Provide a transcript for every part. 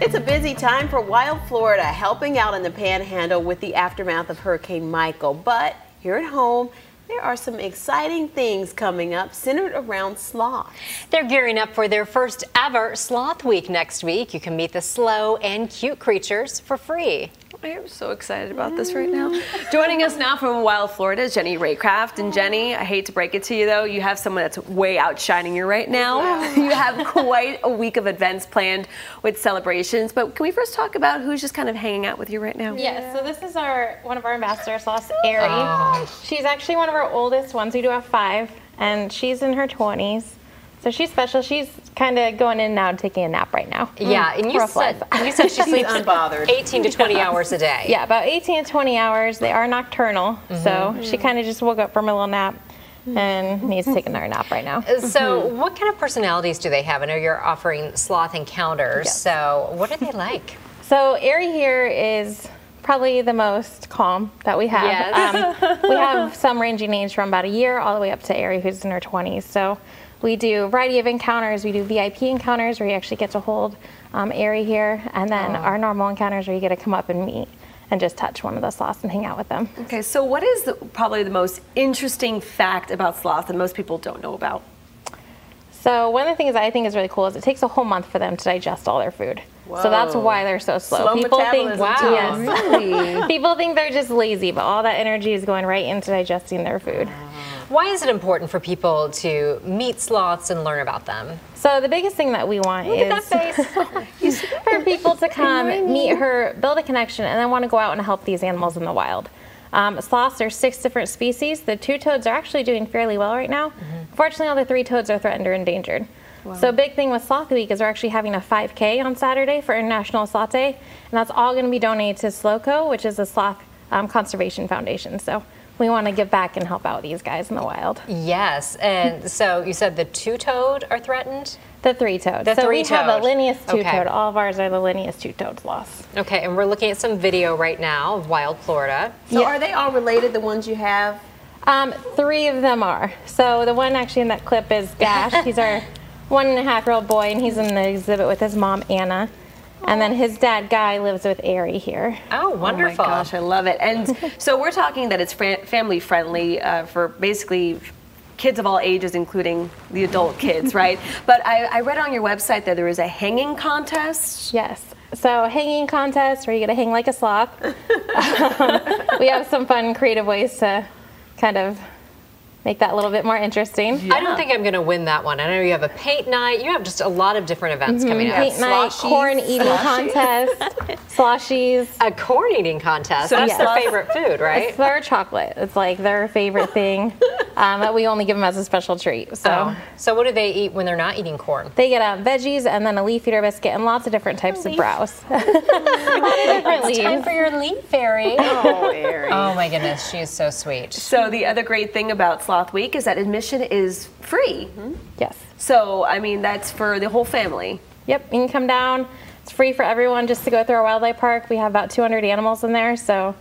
It's a busy time for Wild Florida, helping out in the panhandle with the aftermath of Hurricane Michael. But here at home, there are some exciting things coming up centered around sloth. They're gearing up for their first ever Sloth Week next week. You can meet the slow and cute creatures for free. I am so excited about this right now. Joining us now from Wild Florida is Jenny Raycraft. And Jenny, I hate to break it to you though, you have someone that's way outshining you right now. You have quite a week of events planned with celebrations. But can we first talk about who's just kind of hanging out with you right now? Yes, so this is our one of our ambassadors, Lost Airy. She's actually one of our oldest ones. We do have five, and she's in her 20s. So she's special. She's kind of going in now and taking a nap right now. Yeah, mm, and you said, life. you said she sleeps unbothered. 18 to 20 hours a day. Yeah, about 18 to 20 hours. They are nocturnal, mm-hmm. so she mm-hmm. kind of just woke up from a little nap and needs to take another nap right now. Uh, so, what kind of personalities do they have? I know you're offering sloth encounters. Yes. So, what are they like? So Airy here is probably the most calm that we have. Yes. Um, we have some ranging age from about a year all the way up to Airy, who's in her 20s. So we do a variety of encounters. We do VIP encounters where you actually get to hold um, Airy here, and then our normal encounters where you get to come up and meet and just touch one of the sloths and hang out with them. Okay, so what is the, probably the most interesting fact about sloths that most people don't know about? So one of the things I think is really cool is it takes a whole month for them to digest all their food. So that's why they're so slow. Slow people think Wow. yes. Really? People think they're just lazy, but all that energy is going right into digesting their food. Why is it important for people to meet sloths and learn about them? So the biggest thing that we want is for people to come, meet her, build a connection, and then want to go out and help these animals in the wild. Um, sloths are six different species. The two toads are actually doing fairly well right now. Fortunately, all the three toads are threatened or endangered. So big thing with Sloth Week is we're actually having a 5K on Saturday for International Sloth Day, and that's all going to be donated to SLOCO, which is the Sloth um, Conservation Foundation. So we want to give back and help out these guys in the wild. Yes, and so you said the two-toed are threatened. The three-toed. The so we have a Linnaeus two Okay. All of ours are the Linnaeus two-toed sloths. Okay, and we're looking at some video right now of Wild Florida. So Yeah. are they all related, the ones you have? Um, three of them are. So the one actually in that clip is Dash. he's our one and a half year old boy, and he's in the exhibit with his mom Anna. And then his dad Guy lives with Airy here. Oh, wonderful. Oh my gosh, I love it. And so we're talking that it's fran- family friendly uh, for basically kids of all ages, including the adult kids, right? But I, I read on your website that there is a hanging contest. Yes. So hanging contest where you get to hang like a sloth. Um, we have some fun, creative ways to kind of make that a little bit more interesting. I don't think I'm going to win that one. I know you have a paint night. You have just a lot of different events mm-hmm. coming up. Paint night, slothies. corn eating contest, slothies. A corn eating contest. So That's their favorite food, right? It's their chocolate. It's like their favorite thing um, that we only give them as a special treat. So Oh. So what do they eat when they're not eating corn? they get uh, veggies and then a leaf eater biscuit and lots of different types of browse. different It's time for your leaf fairy. Oh, Airy. oh my goodness, she is so sweet. So the other great thing about Sloth Week is that admission is free. Yes. So I mean that's for the whole family. Yep. You can come down. It's free for everyone just to go through our wildlife park. We have about 200 animals in there. So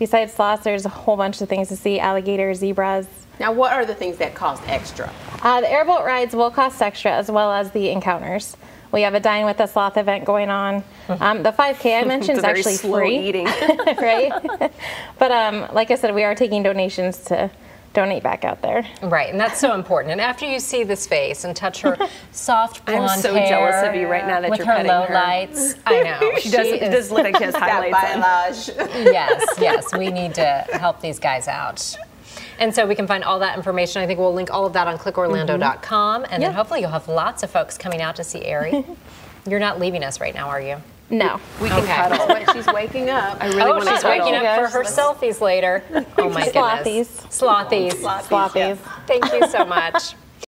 besides sloths, there's a whole bunch of things to see: alligators, zebras. Now, what are the things that cost extra? Uh, the airboat rides will cost extra, as well as the encounters. We have a dine with a sloth event going on. Um, the 5K I mentioned It's is actually free. eating. right? but um, like I said, we are taking donations to donate back out there. Right, and that's so important. And after you see this face and touch her soft blonde I'm so hair jealous of you right now that you're her petting low her. lights, I know She does. It is- does look like she has That highlights. on. balayage. yes, yes, we need to help these guys out. And so we can find all that information. I think we'll link all of that on clickorlando.com. Mm-hmm. And then hopefully you'll have lots of folks coming out to see Airy. You're not leaving us right now, are you? No. We can Okay. cuddle. But she's waking up. I really oh, want to she's cuddle. waking up for her selfies later. Oh my goodness. Slothies. Slothies. Slothies. Thank you so much.